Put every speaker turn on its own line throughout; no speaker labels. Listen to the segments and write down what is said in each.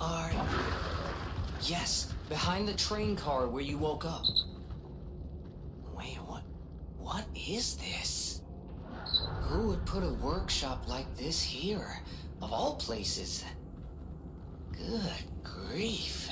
are... Yes, behind the train car where you woke up. Wait, what... What is this? Who would put a workshop like this here? Of all places. Good grief.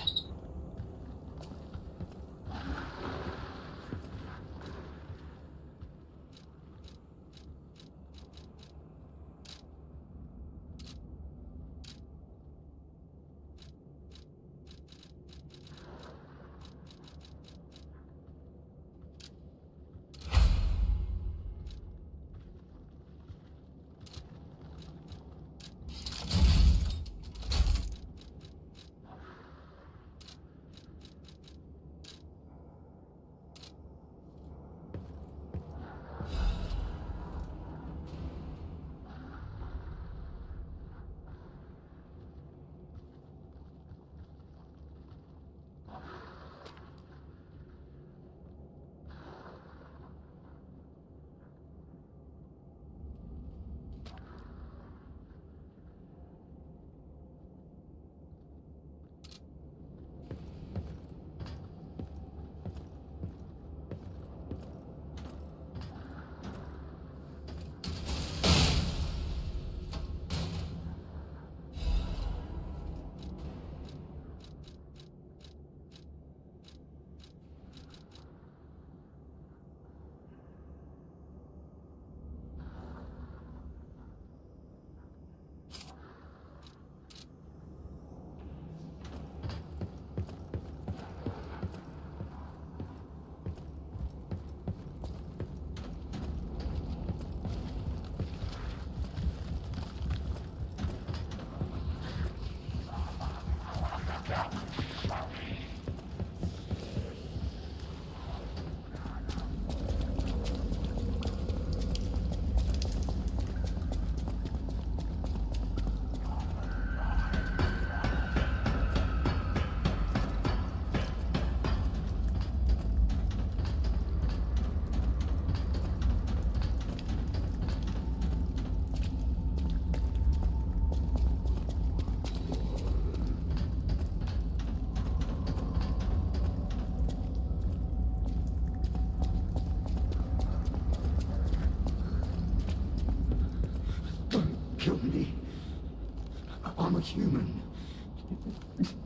Human.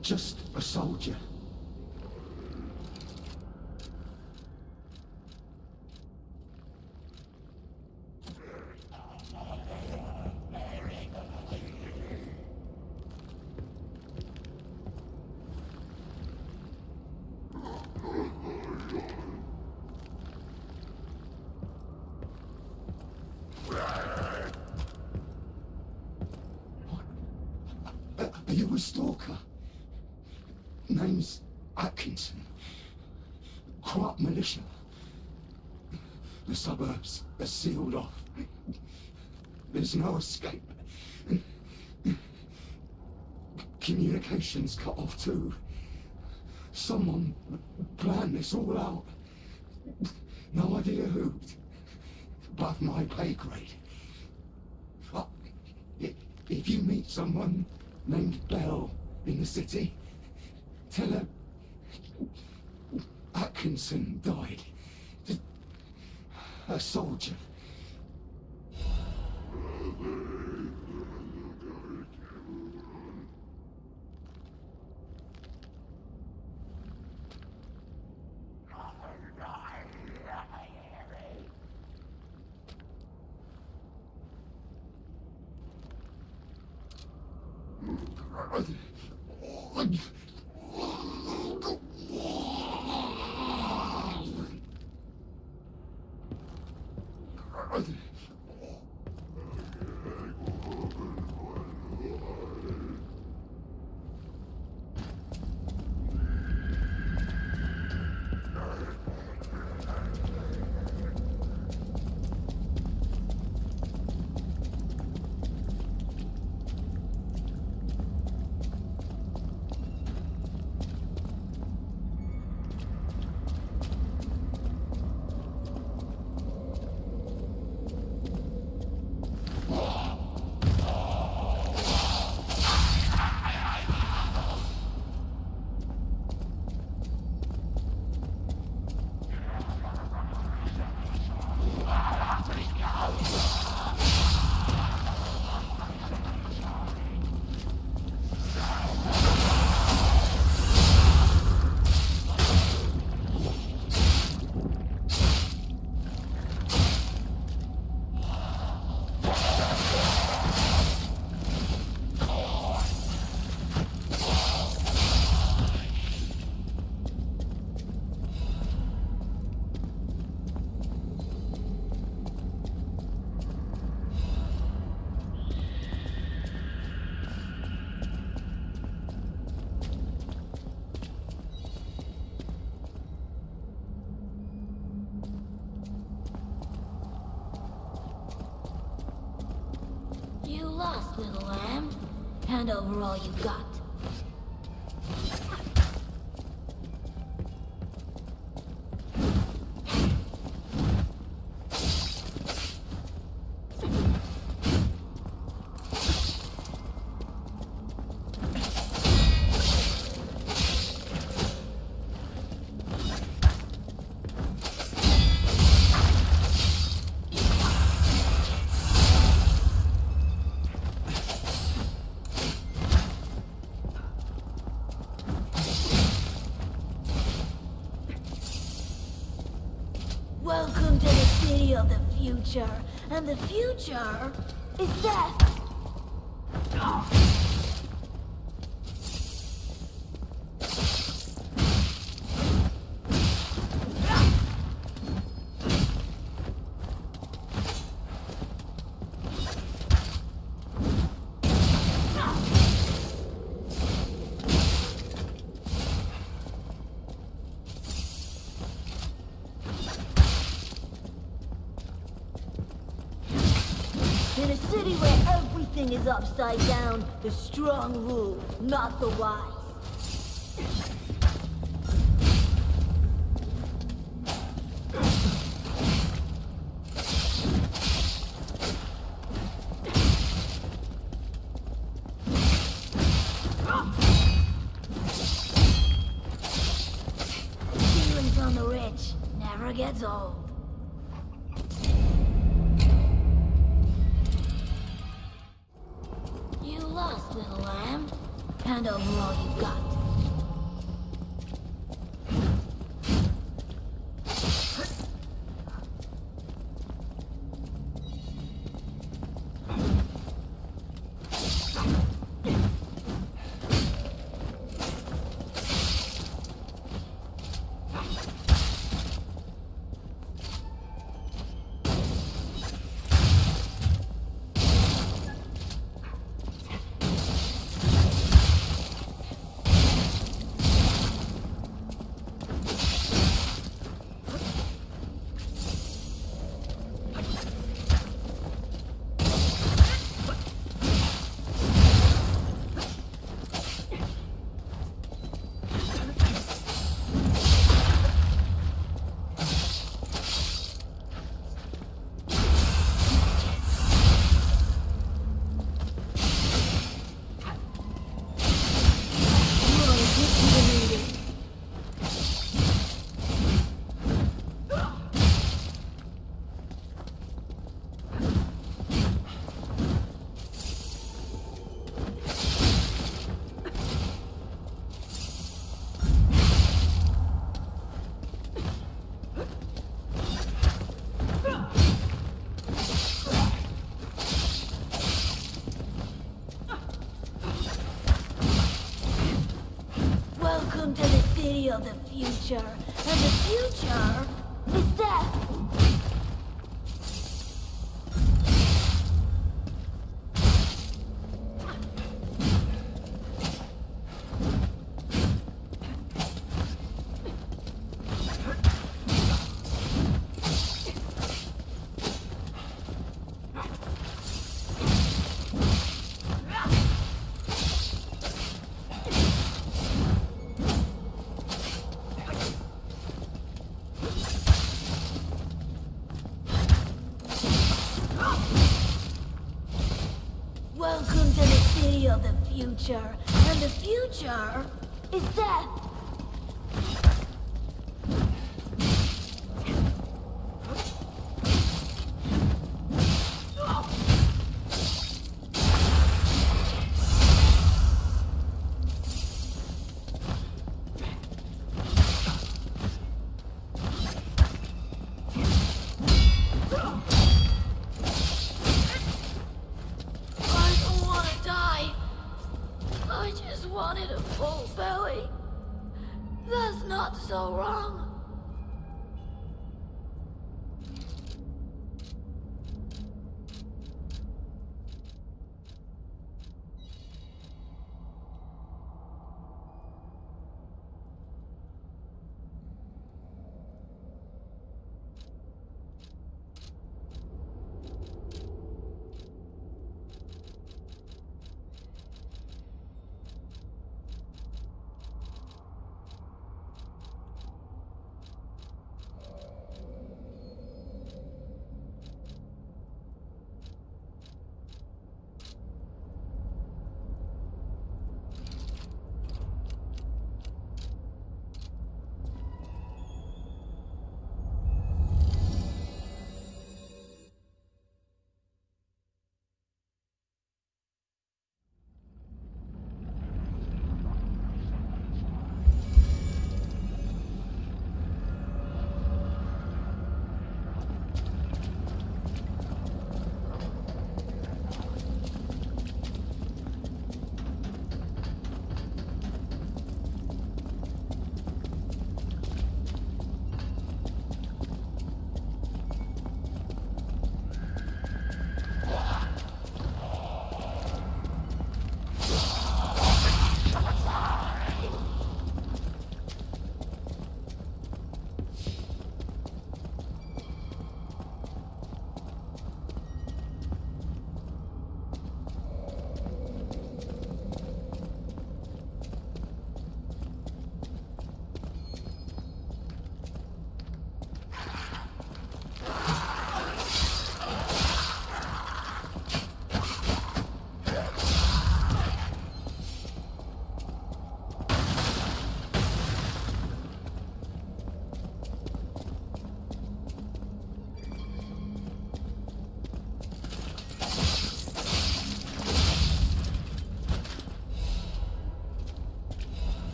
Just a soldier. Are you a stalker? Atkinson. Krat militia. The suburbs are sealed off. There's no escape. Communications cut off too. Someone planned this all out. No idea who. Above my pay grade. If you meet someone named Bell in the city, her Atkinson died. A soldier.
all you got. the future. city where everything is upside down, the strong rule, not the wise. feel the future, and the future is death.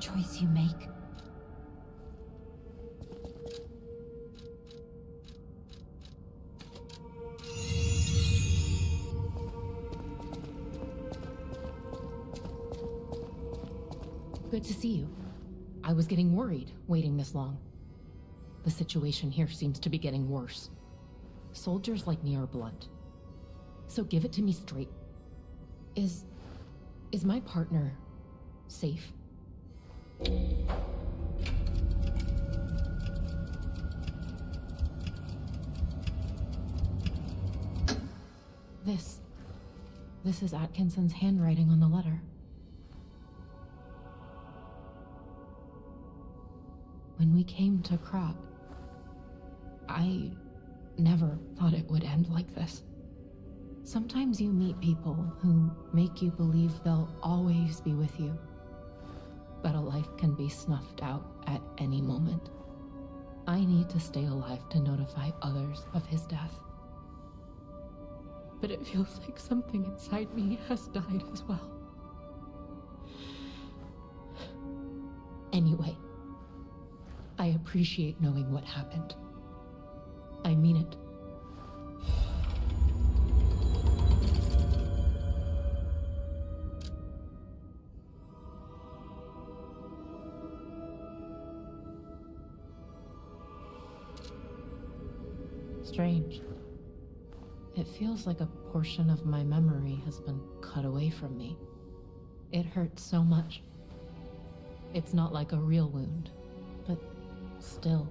Choice you make.
Good to see you. I was getting worried waiting this long. The situation here seems to be getting worse. Soldiers like me are blunt. So give it to me straight. Is. is my partner safe? This. This is Atkinson's handwriting on the letter. When we came to Krat, I never thought it would end like this. Sometimes you meet people who make you believe they'll always be with you. But a life can be snuffed out at any moment. I need to stay alive to notify others of his death. But it feels like something inside me has died as well. Anyway, I appreciate knowing what happened. I mean it. Feels like a portion of my memory has been cut away from me. It hurts so much. It's not like a real wound, but still.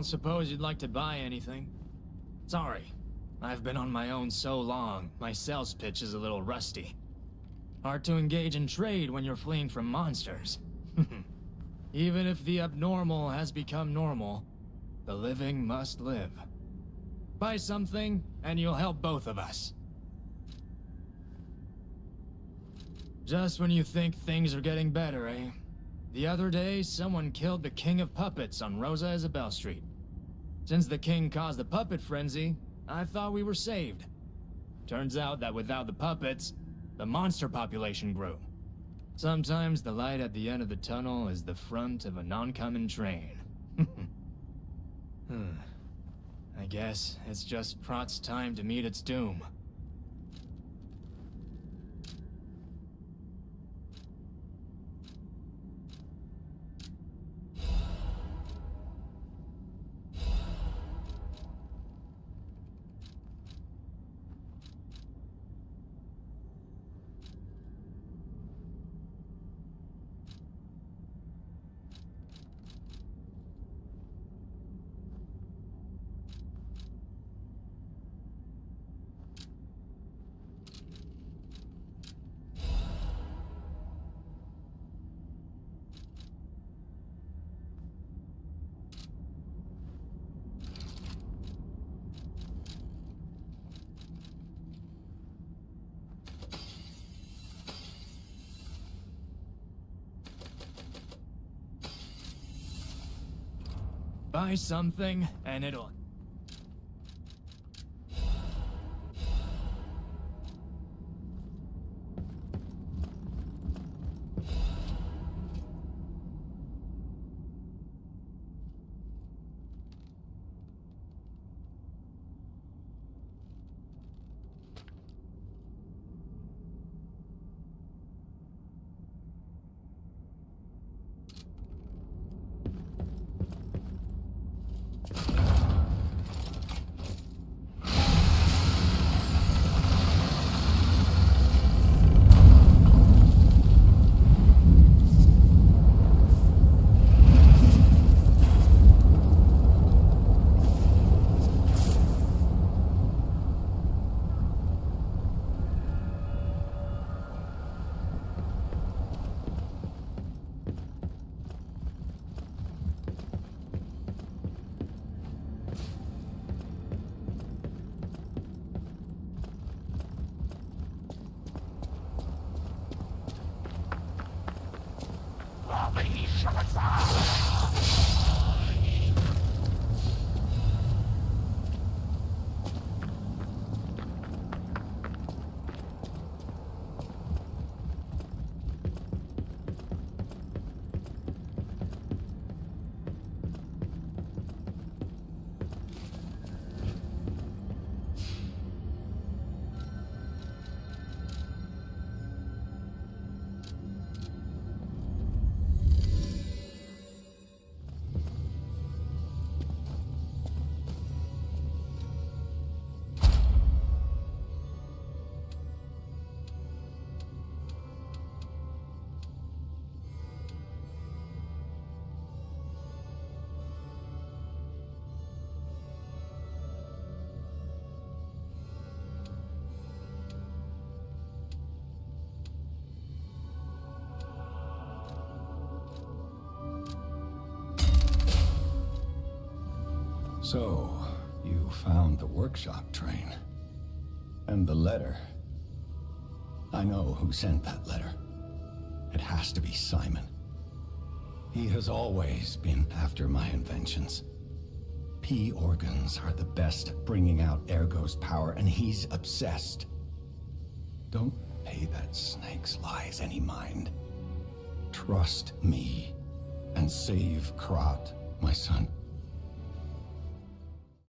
Don't suppose you'd like to buy anything. Sorry. I've been on my own so long, my sales pitch is a little rusty. Hard to engage in trade when you're fleeing from monsters. Even if the abnormal has become normal, the living must live. Buy something, and you'll help both of us. Just when you think things are getting better, eh? The other day, someone killed the King of Puppets on Rosa Isabel Street. Since the King caused the puppet frenzy, I thought we were saved. Turns out that without the puppets, the monster population grew. Sometimes the light at the end of the tunnel is the front of an oncoming train. hmm. I guess it's just Krat's time to meet its doom. Something, and it'll... Ah!
So, you found the workshop train. And the letter. I know who sent that letter. It has to be Simon. He has always been after my inventions. P organs are the best at bringing out Ergo's power, and he's obsessed. Don't pay that snake's lies any mind. Trust me, and save Krat, my son.